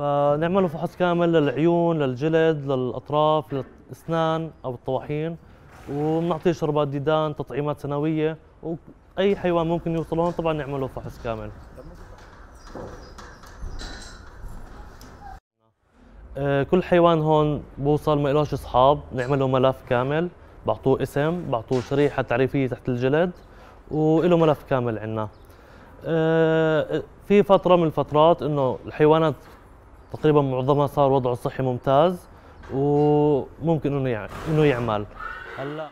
فنعمله فحص كامل للعيون للجلد للأطراف للأسنان أو الطواحين وبنعطيه شربات ديدان تطعيمات سنوية وأي حيوان ممكن يوصل هون طبعا نعمله فحص كامل. آه، كل حيوان هون بوصل ما إلهش أصحاب نعمل له ملف كامل بعطوه اسم بعطوه شريحة تعريفية تحت الجلد وله ملف كامل عندنا آه، في فترة من الفترات إنه الحيوانات تقريبا معظمها صار وضعه الصحي ممتاز وممكن إنه إنه يعمل. هلا.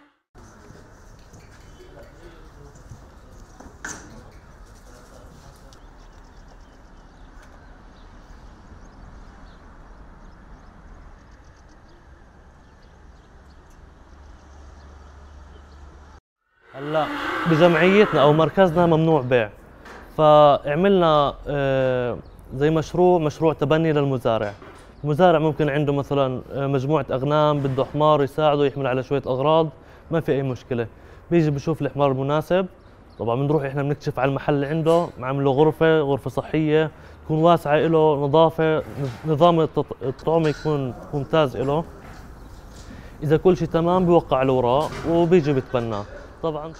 هلا. بجمعيتنا أو مركزنا ممنوع بيع. فعملنا آه، زي مشروع مشروع تبني للمزارع. المزارع ممكن عنده مثلا آه، مجموعة أغنام بده حمار يساعده يحمل على شوية أغراض ما في أي مشكلة. بيجي بشوف الحمار المناسب طبعا بنروح إحنا بنكشف على المحل اللي عنده معمل له غرفة غرفة صحية تكون واسعة له نظافة نظام الطعمه يكون ممتاز له إذا كل شيء تمام بيوقع الأوراق وبيجي بتبناه طبعا